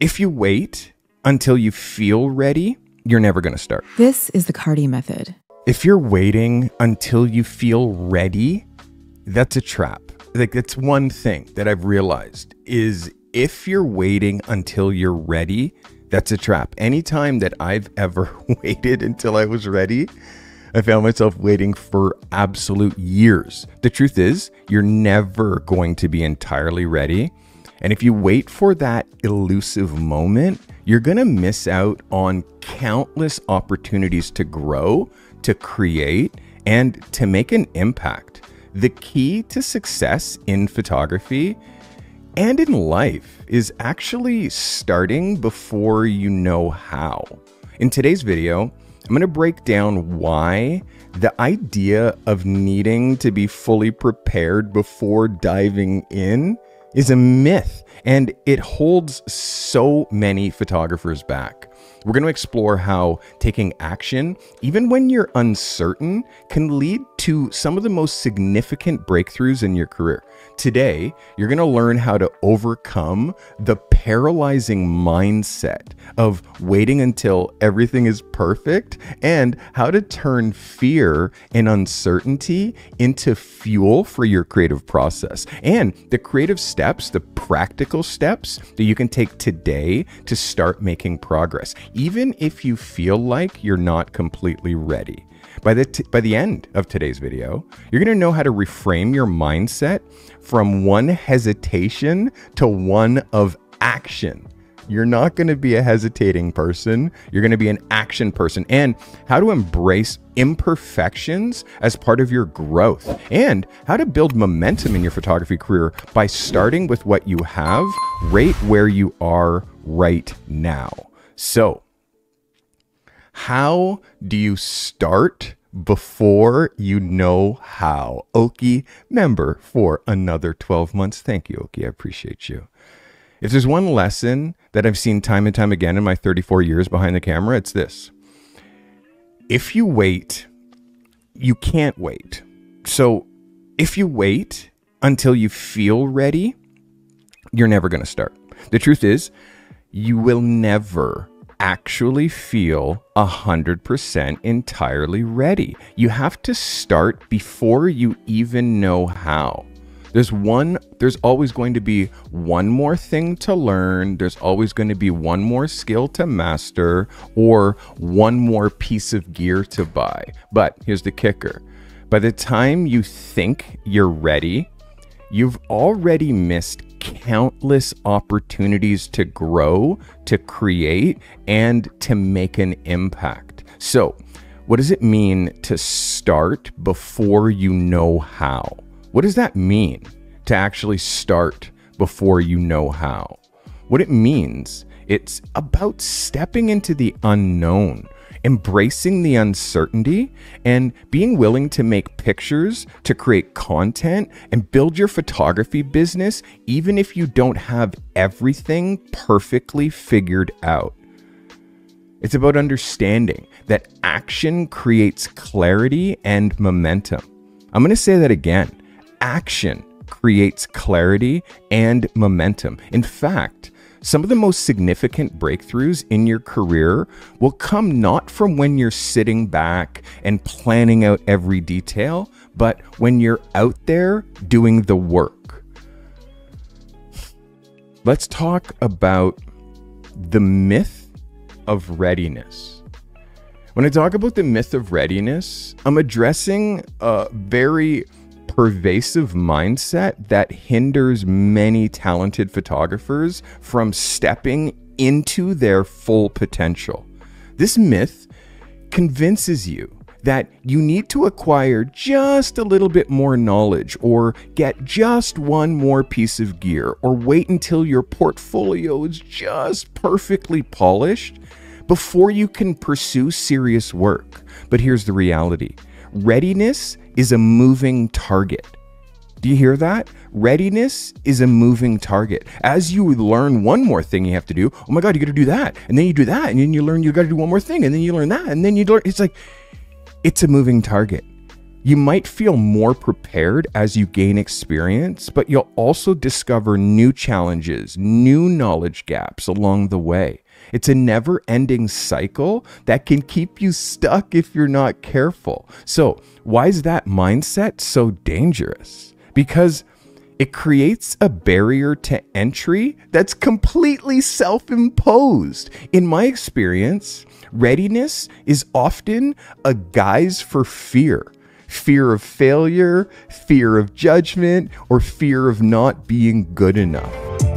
If you wait until you feel ready, you're never going to start. This is the Carty method. If you're waiting until you feel ready, that's a trap. Like that's one thing that I've realized is if you're waiting until you're ready, that's a trap. Anytime that I've ever waited until I was ready, I found myself waiting for absolute years. The truth is, you're never going to be entirely ready. And if you wait for that elusive moment, you're going to miss out on countless opportunities to grow, to create, and to make an impact. The key to success in photography and in life is actually starting before you know how. In today's video, I'm going to break down why the idea of needing to be fully prepared before diving in is a myth and it holds so many photographers back. We're going to explore how taking action, even when you're uncertain, can lead to some of the most significant breakthroughs in your career. Today, you're going to learn how to overcome the paralyzing mindset of waiting until everything is perfect and how to turn fear and uncertainty into fuel for your creative process and the creative steps, the practical steps that you can take today to start making progress, even if you feel like you're not completely ready. By the, by the end of today's video, you're going to know how to reframe your mindset from one hesitation to one of action. You're not going to be a hesitating person. You're going to be an action person. And how to embrace imperfections as part of your growth. And how to build momentum in your photography career by starting with what you have right where you are right now. So, how do you start before you know how? Oki, member for another 12 months. Thank you, Oki. I appreciate you. If there's one lesson that I've seen time and time again in my 34 years behind the camera, it's this. If you wait, you can't wait. So if you wait until you feel ready, you're never going to start. The truth is, you will never actually feel 100% entirely ready. You have to start before you even know how. There's one, there's always going to be one more thing to learn. There's always going to be one more skill to master or one more piece of gear to buy. But here's the kicker by the time you think you're ready, you've already missed countless opportunities to grow, to create, and to make an impact. So, what does it mean to start before you know how? What does that mean to actually start before you know how? What it means, it's about stepping into the unknown, embracing the uncertainty, and being willing to make pictures, to create content, and build your photography business, even if you don't have everything perfectly figured out. It's about understanding that action creates clarity and momentum. I'm going to say that again action creates clarity and momentum. In fact, some of the most significant breakthroughs in your career will come not from when you're sitting back and planning out every detail, but when you're out there doing the work. Let's talk about the myth of readiness. When I talk about the myth of readiness, I'm addressing a very pervasive mindset that hinders many talented photographers from stepping into their full potential. This myth convinces you that you need to acquire just a little bit more knowledge or get just one more piece of gear or wait until your portfolio is just perfectly polished before you can pursue serious work. But here's the reality readiness is a moving target. Do you hear that? Readiness is a moving target. As you learn one more thing you have to do, oh my God, you got to do that. And then you do that. And then you learn you got to do one more thing. And then you learn that. And then you learn. It's like, it's a moving target. You might feel more prepared as you gain experience, but you'll also discover new challenges, new knowledge gaps along the way. It's a never ending cycle that can keep you stuck if you're not careful. So, why is that mindset so dangerous? Because it creates a barrier to entry that's completely self imposed. In my experience, readiness is often a guise for fear fear of failure, fear of judgment, or fear of not being good enough.